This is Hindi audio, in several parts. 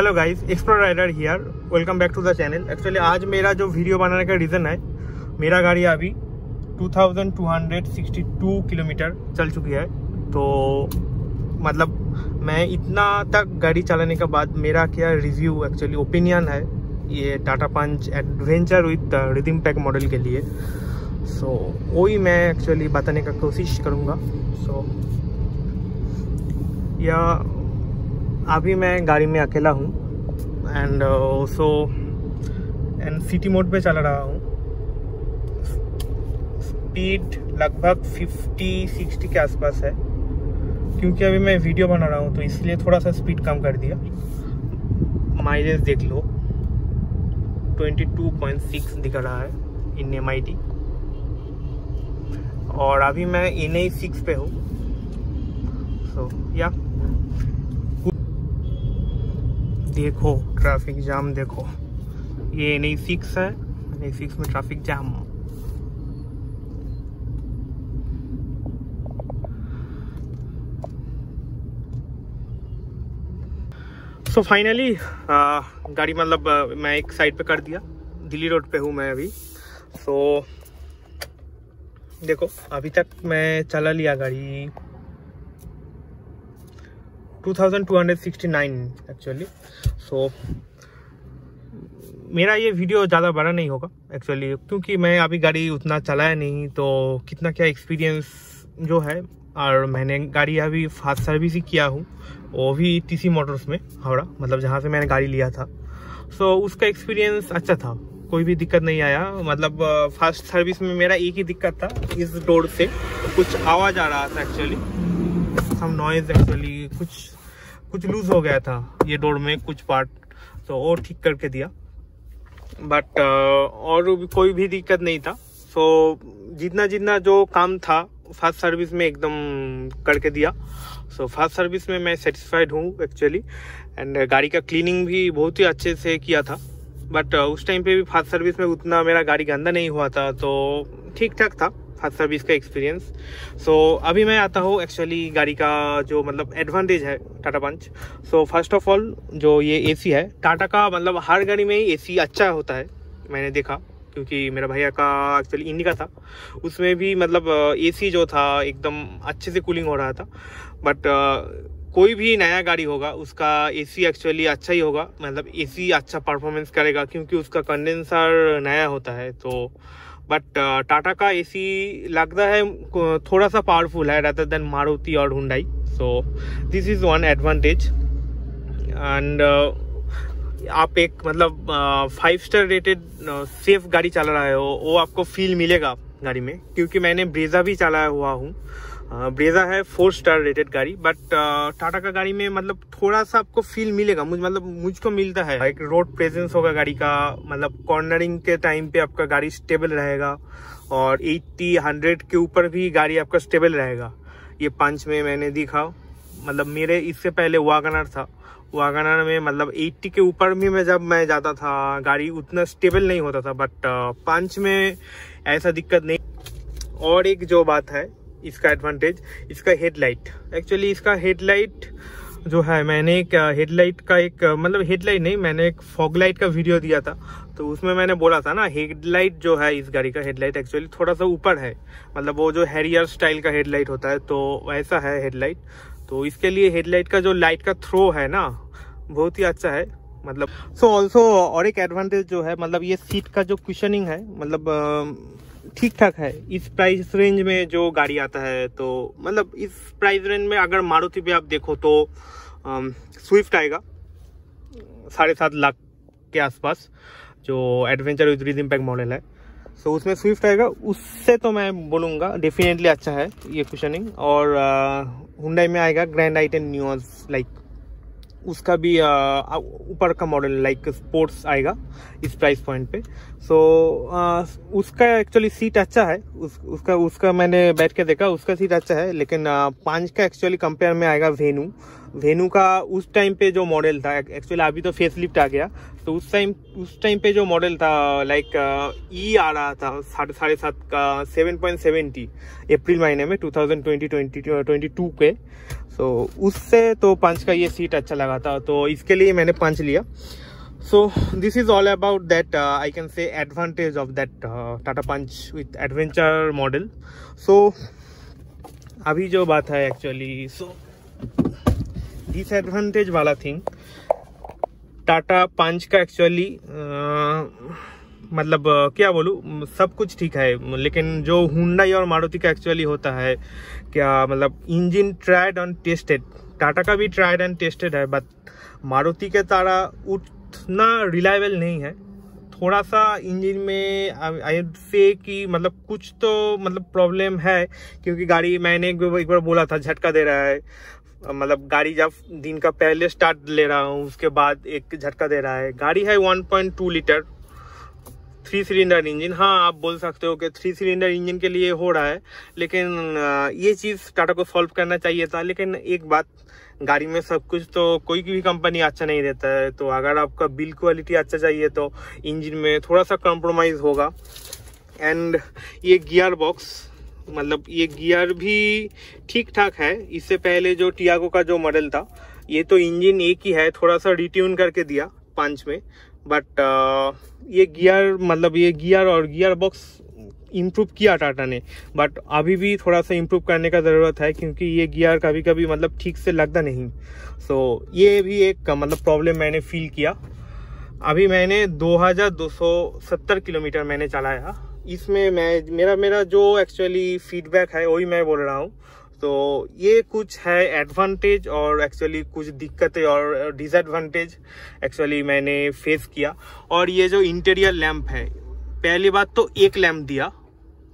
Hello guys Explore Rider here welcome back to the channel actually आज मेरा जो वीडियो बनाने का रीज़न है मेरा गाड़ी अभी 2262 किलोमीटर चल चुकी है। तो मतलब मैं इतना तक गाड़ी चलाने के बाद मेरा क्या रिव्यू एक्चुअली ओपिनियन है ये Tata Punch adventure with rhythm pack model के लिए। सो so, वही मैं एक्चुअली बताने का कोशिश करूँगा। सो so, या अभी मैं गाड़ी में अकेला हूँ। And so and city mode पे चल रहा हूँ। स्पीड लगभग 50 60 के आसपास है। क्योंकि अभी मैं वीडियो बना रहा हूँ तो इसलिए थोड़ा सा स्पीड कम कर दिया। माइलेज देख लो। 22.6 दिख रहा है इन एमआईटी और अभी मैं एन आई सिक्स पे हूँ। सो या देखो ट्रैफ़िक जाम देखो। ये एन सिक्स है एन सिक्स में ट्रैफ़िक जाम सो फाइनली गाड़ी मतलब मैं एक साइड पे कर दिया। दिल्ली रोड पे हूँ मैं अभी। सो so, देखो अभी तक मैं चला लिया गाड़ी 2269 एक्चुअली सो मेरा ये वीडियो ज़्यादा बड़ा नहीं होगा एक्चुअली क्योंकि मैं अभी गाड़ी उतना चलाया नहीं तो कितना क्या एक्सपीरियंस जो है और मैंने गाड़ी अभी फास्ट सर्विस ही किया हूँ वो भी टीसी मोटर्स में हावड़ा मतलब जहाँ से मैंने गाड़ी लिया था। सो so, उसका एक्सपीरियंस अच्छा था कोई भी दिक्कत नहीं आया मतलब फास्ट सर्विस में मेरा एक ही दिक्कत था इस डोर से कुछ आवाज़ आ रहा था एक्चुअली सम नॉइज़ एक्चुअली कुछ कुछ लूज हो गया था ये डोर में कुछ पार्ट तो और ठीक करके दिया। बट और भी कोई भी दिक्कत नहीं था। सो जितना जितना जो काम था फास्ट सर्विस में एकदम करके दिया। सो फास्ट सर्विस में मैं सेटिस्फाइड हूँ एक्चुअली एंड गाड़ी का क्लीनिंग भी बहुत ही अच्छे से किया था। बट उस टाइम पे भी फास्ट सर्विस में उतना मेरा गाड़ी गंदा नहीं हुआ था तो ठीक ठाक था फास्ट सर्विस का एक्सपीरियंस सो अभी मैं आता हूँ एक्चुअली गाड़ी का जो मतलब एडवांटेज है Tata Punch so first of all जो ये एसी है टाटा का मतलब हर गाड़ी में एसी अच्छा होता है, मैंने देखा, क्योंकि मेरा भैया का एक्चुअली इंडिका था. उसमें भी मतलब एसी जो था, एकदम अच्छे से कूलिंग हो रहा था. बट कोई भी नया गाड़ी होगा, उसका एसी एक्चुअली अच्छा ही होगा मतलब एसी अच्छा परफॉर्मेंस करेगा, क्योंकि उसका कंडेंसर नया होता है तो बट टाटा का एसी लगता है थोड़ा सा पावरफुल है रादर देन मारुति और Hyundai so this is one advantage and आप एक मतलब फाइव स्टार रेटेड सेफ़ गाड़ी चला रहे हो, वो आपको फील मिलेगा गाड़ी में, क्योंकि मैंने ब्रेजा भी चलाया हुआ हूँ ब्रेजा है फोर स्टार रेटेड गाड़ी बट टाटा का गाड़ी में मतलब थोड़ा सा आपको फील मिलेगा। मुझ मतलब मुझको मिलता है। एक रोड प्रेजेंस होगा गाड़ी का मतलब कॉर्नरिंग के टाइम पे आपका गाड़ी स्टेबल रहेगा, और 80 100 के ऊपर भी गाड़ी आपका स्टेबल रहेगा। ये पंच में मैंने देखा। मतलब मेरे इससे पहले वागनर था। वागनर में मतलब 80 के ऊपर भी मैं जब मैं जाता था, गाड़ी उतना स्टेबल नहीं होता था बट पंच में ऐसा दिक्कत नहीं। और एक जो बात है इसका एडवांटेज इसका हेडलाइट एक्चुअली इसका हेडलाइट जो है, मैंने एक हेडलाइट का एक मतलब हेडलाइट नहीं, मैंने एक फॉग लाइट का वीडियो दिया था। तो उसमें मैंने बोला था ना हेडलाइट जो है इस गाड़ी का हेडलाइट एक्चुअली थोड़ा सा ऊपर है। मतलब वो जो हैरियर स्टाइल का हेडलाइट होता है तो वैसा है हेडलाइट तो इसके लिए हेडलाइट का जो लाइट का थ्रो है ना, बहुत ही अच्छा है। मतलब सो so ऑल्सो और एक एडवांटेज जो है मतलब ये सीट का जो क्वेश्चनिंग है मतलब ठीक ठाक है। इस प्राइस रेंज में जो गाड़ी आता है तो मतलब इस प्राइस रेंज में अगर मारुति पे आप देखो तो स्विफ्ट आएगा। साढ़े सात लाख के आसपास जो adventure with rhythm pack model है। सो so, उसमें स्विफ्ट आएगा। उससे तो मैं बोलूँगा डेफिनेटली अच्छा है ये क्वेश्चनिंग और हुंडई में आएगा ग्रैंड आइटन न्यूज़ लाइक उसका भी ऊपर का मॉडल लाइक स्पोर्ट्स आएगा इस प्राइस पॉइंट पे। सो so, उसका एक्चुअली सीट अच्छा है। उस, उसका उसका मैंने बैठ के देखा उसका सीट अच्छा है लेकिन पाँच का एक्चुअली कंपेयर में आएगा वेनू वेनू का उस टाइम पे जो मॉडल था एक्चुअली अभी तो फेस लिफ्ट आ गया। तो उस टाइम उस टाइम पे जो मॉडल था लाइक ई आ रहा था साढ़े साढ़े सात का सेवन पॉइंट सेवेंटी अप्रैल महीने में two thousand twenty twenty twenty two के। तो उससे तो पंच का ये सीट अच्छा लगा था तो इसके लिए मैंने पंच लिया। So this is all about that I can say advantage of that Tata Punch with adventure model so अभी जो बात है एक्चुअली सो डिसएडवांटेज वाला थिंग टाटा पंच का एक्चुअली मतलब क्या बोलूँ, सब कुछ ठीक है, लेकिन जो हुंडई और मारुति का एक्चुअली होता है क्या मतलब engine tried and tested Tata का भी ट्राइड एंड टेस्टेड है बट मारुति के तारा उतना रिलायबल नहीं है। थोड़ा सा इंजन में आई से कि मतलब कुछ तो मतलब प्रॉब्लम है, क्योंकि गाड़ी मैंने एक बार बोला था, झटका दे रहा है। मतलब गाड़ी जब दिन का पहले स्टार्ट ले रहा हूँ, उसके बाद एक झटका दे रहा है। गाड़ी है 1.2 लीटर थ्री सिलेंडर इंजन हाँ आप बोल सकते हो कि थ्री सिलेंडर इंजन के लिए हो रहा है, लेकिन ये चीज़ टाटा को सॉल्व करना चाहिए था, लेकिन एक बात, गाड़ी में सब कुछ तो कोई भी कंपनी अच्छा नहीं देता है तो अगर आपका बिल क्वालिटी अच्छा चाहिए तो इंजन में थोड़ा सा कॉम्प्रोमाइज़ होगा। एंड ये गियर बॉक्स मतलब ये गियर भी ठीक ठाक है, इससे पहले जो टियागो का जो मॉडल था, ये तो इंजन एक ही है, थोड़ा सा रिट्यून करके दिया पाँच में बट ये गियर मतलब ये गियर और गियर बॉक्स इम्प्रूव किया टाटा ने। बट अभी भी थोड़ा सा इम्प्रूव करने का ज़रूरत है क्योंकि ये गियर कभी कभी मतलब ठीक से लगता नहीं। सो so, ये भी एक मतलब प्रॉब्लम मैंने फील किया। अभी मैंने 2270 किलोमीटर मैंने चलाया। इसमें मैं मेरा मेरा जो एक्चुअली फीडबैक है वही मैं बोल रहा हूँ। तो ये कुछ है एडवांटेज और एक्चुअली कुछ दिक्कतें और डिसएडवांटेज एक्चुअली मैंने फेस किया। और ये जो इंटीरियर लैम्प है, पहली बात तो एक लैम्प दिया,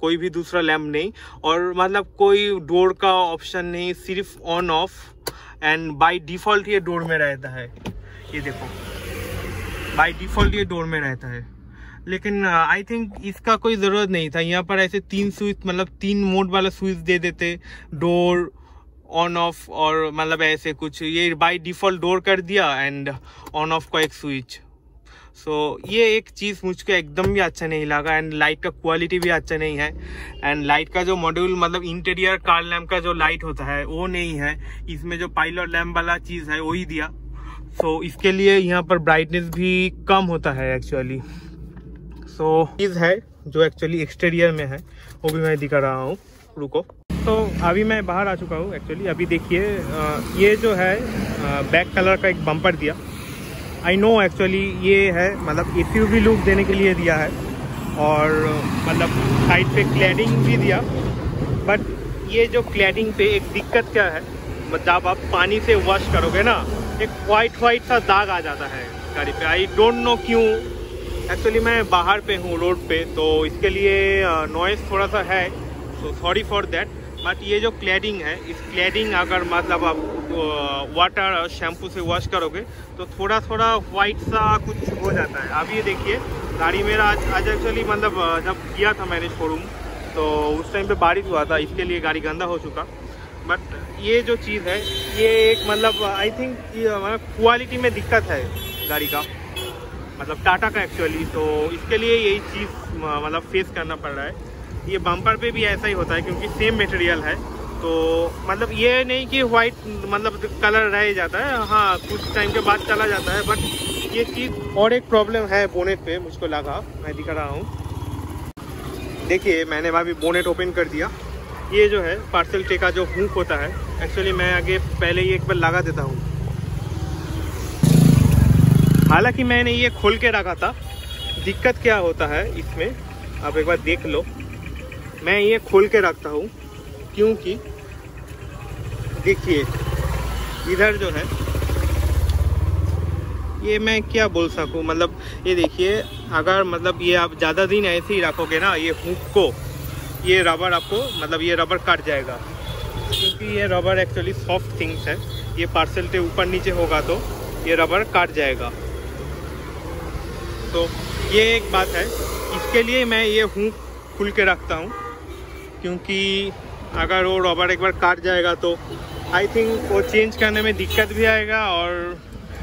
कोई भी दूसरा लैम्प नहीं। और मतलब कोई डोर का ऑप्शन नहीं, सिर्फ़ on off and by default ये डोर में रहता है। ये देखो बाय डिफ़ॉल्ट ये डोर में रहता है। लेकिन आई थिंक इसका कोई ज़रूरत नहीं था। यहाँ पर ऐसे तीन स्विच मतलब तीन मोड वाला स्विच दे देते। डोर ऑन ऑफ़ और मतलब ऐसे कुछ। ये बाय डिफ़ॉल्ट डोर कर दिया एंड ऑन ऑफ़ का एक स्विच सो so, ये एक चीज़ मुझको एकदम भी अच्छा नहीं लगा एंड लाइट का क्वालिटी भी अच्छा नहीं है। एंड लाइट का जो मॉड्यूल मतलब इंटीरियर कार लैम्प का जो लाइट होता है वो नहीं है। इसमें जो पाइलट लैम्प वाला चीज़ है वही दिया। सो so, इसके लिए यहाँ पर ब्राइटनेस भी कम होता है एक्चुअली सो चीज़ है जो एक्चुअली एक्सटीरियर में है, वो भी मैं दिखा रहा हूँ। रुको। तो अभी मैं बाहर आ चुका हूँ एक्चुअली अभी देखिए ये जो है बैक कलर का एक बम्पर दिया। आई नो एक्चुअली ये है मतलब ए सी भी लुक देने के लिए दिया है। और मतलब साइड पे क्लैडिंग भी दिया। बट ये जो क्लैडिंग पे एक दिक्कत क्या है जब आप पानी से वॉश करोगे ना, एक वाइट वाइट सा दाग आ जाता है गाड़ी पे। आई डोंट नो क्यों। एक्चुअली मैं बाहर पे हूँ, रोड पे तो इसके लिए नॉइस थोड़ा सा है so sorry for that but ये जो क्लैडिंग है, इस क्लैडिंग अगर मतलब आप वाटर और शैम्पू से वॉश करोगे तो थोड़ा थोड़ा वाइट सा कुछ हो जाता है। अब ये देखिए, गाड़ी मेरा आज आज एक्चुअली मतलब जब किया था मैंने शोरूम तो उस टाइम पे बारिश हुआ था, इसके लिए गाड़ी गंदा हो चुका। बट ये जो चीज़ है, ये एक मतलब आई थिंक क्वालिटी में दिक्कत है गाड़ी का। मतलब टाटा का एक्चुअली तो इसके लिए यही चीज़ मतलब फेस करना पड़ रहा है। ये बम्पर पे भी ऐसा ही होता है, क्योंकि सेम मटेरियल है। तो मतलब ये नहीं कि वाइट मतलब कलर रह जाता है। हाँ कुछ टाइम के बाद चला जाता है बट ये चीज़ और एक प्रॉब्लम है बोनेट पे, मुझको लगा। मैं दिखा रहा हूँ। देखिए, मैंने अभी बोनेट ओपन कर दिया। ये जो है पार्सल टे का जो हुक होता है। एक्चुअली मैं आगे पहले ही एक बार लगा देता हूँ। हालाँकि मैंने ये खोल के रखा था। दिक्कत क्या होता है इसमें? आप एक बार देख लो। मैं ये खोल के रखता हूँ, क्योंकि देखिए, इधर जो है, ये मैं क्या बोल सकूँ? मतलब ये देखिए, अगर मतलब ये आप ज़्यादा दिन ऐसे ही रखोगे ना, ये हुक को, ये रबर आपको मतलब ये रबर कट जाएगा। क्योंकि ये रबर एक्चुअली सॉफ्ट थिंग्स है। ये पार्सल के ऊपर नीचे होगा तो ये रबर काट जाएगा। तो ये एक बात है। इसके लिए मैं ये हूँ, खुल के रखता हूँ। क्योंकि अगर वो रबर एक बार काट जाएगा तो आई थिंक वो चेंज करने में दिक्कत भी आएगा और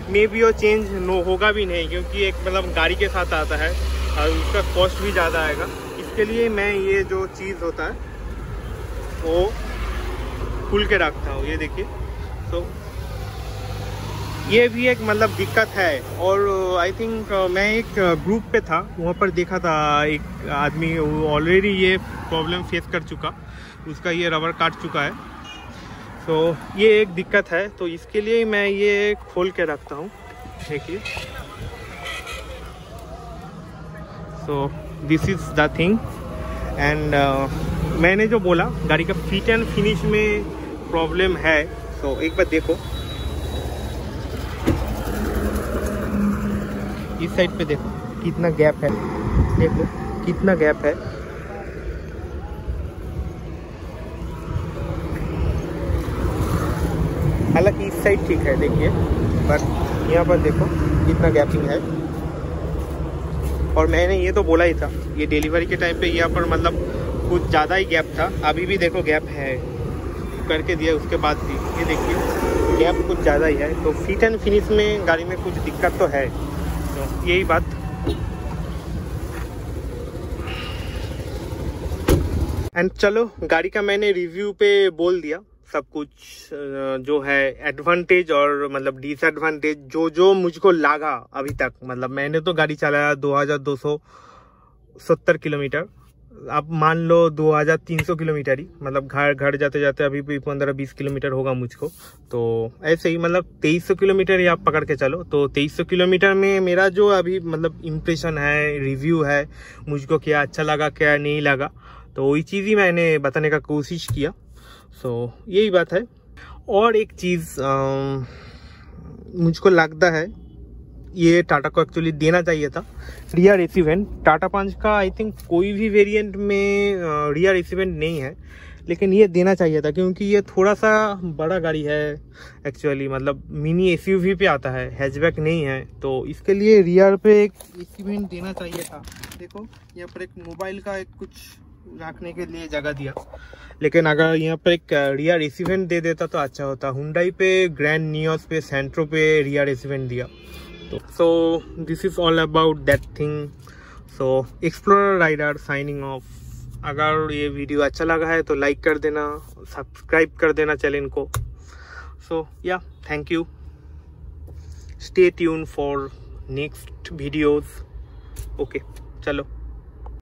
मे बी वो चेंज नो होगा भी नहीं, क्योंकि एक मतलब गाड़ी के साथ आता है और उसका कॉस्ट भी ज़्यादा आएगा। इसके लिए मैं ये जो चीज़ होता है, वो खुल के रखता हूँ। ये देखिए तो ये भी एक मतलब दिक्कत है और आई थिंक मैं एक ग्रुप पे था, वहाँ पर देखा था एक आदमी ऑलरेडी ये प्रॉब्लम फेस कर चुका, उसका ये रबर काट चुका है। तो ये एक दिक्कत है तो इसके लिए मैं ये खोल के रखता हूँ। देखिए। So this is the thing and मैंने जो बोला, गाड़ी का फिट एंड फिनिश में प्रॉब्लम है तो एक बार देखो। इस साइड पे देखो, कितना गैप है। देखो, कितना गैप है। हालाँकि इस साइड ठीक है, देखिए। बट यहाँ पर देखो, कितना गैपिंग है। और मैंने ये तो बोला ही था, ये डिलीवरी के टाइम पे यहाँ पर मतलब कुछ ज़्यादा ही गैप था। अभी भी देखो गैप है। करके दिया, उसके बाद भी। ये देखिए, गैप कुछ ज़्यादा ही है। तो फिट एंड फिनिश में गाड़ी में कुछ दिक्कत तो है। तो यही बात। एंड चलो, गाड़ी का मैंने रिव्यू पे बोल दिया सब कुछ जो है एडवांटेज और मतलब डिसएडवांटेज जो जो मुझको लगा अभी तक। मतलब मैंने तो गाड़ी चलाया 2270 किलोमीटर। आप मान लो 2300 किलोमीटर ही मतलब घर घर जाते जाते अभी भी पंद्रह बीस किलोमीटर होगा मुझको। तो ऐसे ही मतलब 2300 किलोमीटर ही आप पकड़ के चलो। तो 2300 किलोमीटर में मेरा जो अभी मतलब इम्प्रेशन है रिव्यू है, मुझको क्या अच्छा लगा, क्या नहीं लगा तो वही चीज़ ही मैंने बताने का कोशिश किया। सो यही बात है। और एक चीज़ मुझको लगता है ये टाटा को एक्चुअली देना चाहिए था। Rear AC vent Tata Punch का आई थिंक कोई भी वेरिएंट में रियर एसी वेंट नहीं है। लेकिन ये देना चाहिए था क्योंकि ये थोड़ा सा बड़ा गाड़ी है एक्चुअली मतलब मिनी एसयूवी पे आता है हैचबैक नहीं है। तो इसके लिए रियर पे एक एसी देना चाहिए था। देखो, यहाँ पर एक मोबाइल का एक कुछ रखने के लिए जगह दिया। लेकिन अगर यहाँ पर एक रियर एसी वेंट दे देता तो अच्छा होता। हुंडई पे ग्रैंड नियोस पे सेंट्रो पे रियर एसी वेंट दिया। तो so this is all about that thing so Explore Rider signing off अगर ये वीडियो अच्छा लगा है तो लाइक कर देना सब्सक्राइब कर देना चैनल को. So yeah thank you stay tuned for next videos okay चलो.